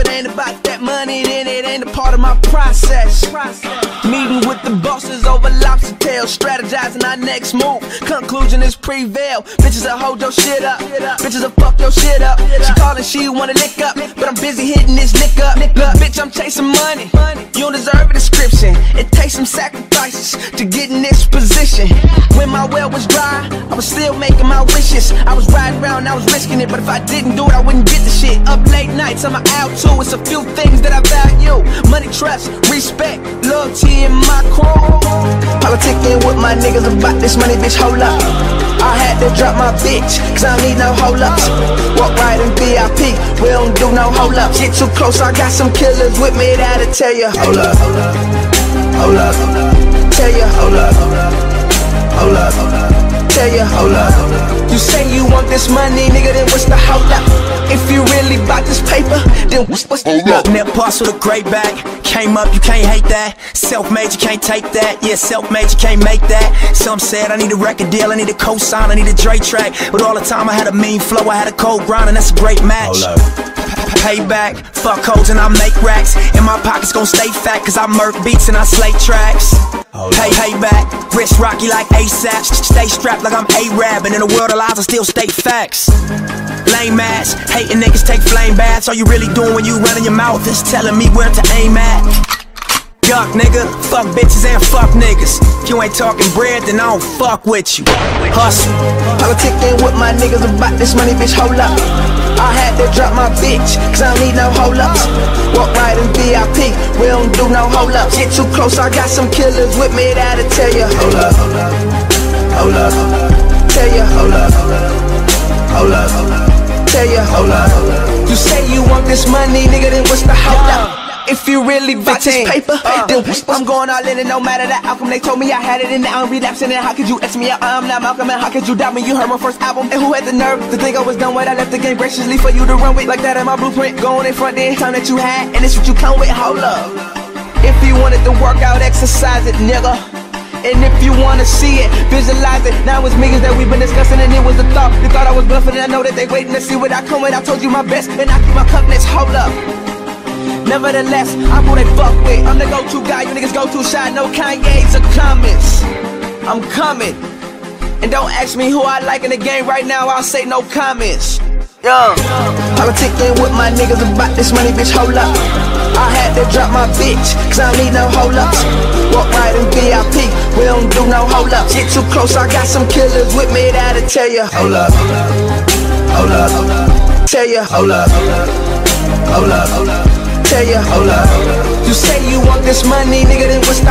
it ain't about part of my process. Meeting with the bosses over lobster tails, strategizing our next move. Conclusion is prevail. Bitches will hold your shit up. Bitches will fuck your shit up. She calling, she wanna lick up, but I'm busy hitting this lick up. Look, bitch, I'm chasing money. You don't deserve a description. It takes some sacrifices to get in this position. When my well was dry, I was still making my wishes. I was riding around, I was risking it, but if I didn't do it, I wouldn't get the shit. Up late nights, I'm out too. It's a few things that I value money, trust, respect, loyalty in my crew. Politicking with my niggas about this money, bitch, hold up. I had to drop my bitch, cause I don't need no hold ups. Walk right in VIP, we don't do no hold ups. Get too close, I got some killers with me that'll tell you, hold up, hold up, hold up, tell you, hold up, hold up, hold up, tell you, hold up. You say you want this money, nigga, then what's the hold up? If you really bought this paper, then what's, what's the Look, net parcel the great back. Came up, you can't hate that. Self made, you can't take that. Yeah, self made, you can't make that. Some said I need a record deal, I need a co-sign, I need a Dre track. But all the time I had a mean flow, I had a cold grind, and that's a great match. Payback, fuck hoes and I make racks. And my pockets gon' stay fat, cause I murk beats and I slay tracks. Oh, Pay, payback, wrist rocky like ASAP. Stay strapped like I'm A-Rab, and in a world of lies, I still state facts. Lame ass, hating niggas take flame baths. All you really doing when you running your mouth is telling me where to aim at. Yuck, nigga, fuck bitches and fuck niggas. If you ain't talking bread, then I don't fuck with you. Hustle. Politicking with my niggas about this money, bitch, hold up. I had to drop my bitch, cause I don't need no hold ups. Walk right in VIP, we don't do no hold ups. Get too close, I got some killers with me that'll tell you, hold up, hold up, hold up, tell you, hold up, hold up, tell you, hold up. You say you want this money, nigga, then what's the hold up? If you really bought this paper, uh, then what's, I'm going all in and no matter the outcome. They told me I had it and now I'm relapsing. And how could you X me out? I'm not Malcolm and how could you doubt me? You heard my first album. And who had the nerve to think I was done with? I left the game graciously for you to run with. Like that in my blueprint, going in front then. Time that you had, and it's what you come with. Hold up. If you wanted to work out, exercise it, nigga. And if you wanna see it, visualize it. Now it's millions that we've been discussing, and it was a thought. You thought I was bluffing, and I know that they waiting to see what I come with. I told you my best, and I keep my covenants. Hold up. Nevertheless, I'm who they fuck with. I'm the go-to guy, you niggas go too shy. No Kanye's or comments. I'm coming. And don't ask me who I like in the game right now, I'll say no comments. Yeah. Politicking with my niggas about this money, bitch, hold up. I had to drop my bitch, cause I don't need no hold ups. Walk right in VIP, we don't do no hold ups. Get too close, I got some killers with me that'll tell you, hold up, hold up, tell you, hold up, hold up, tell you, hold up. You say you want this money, nigga, then what's the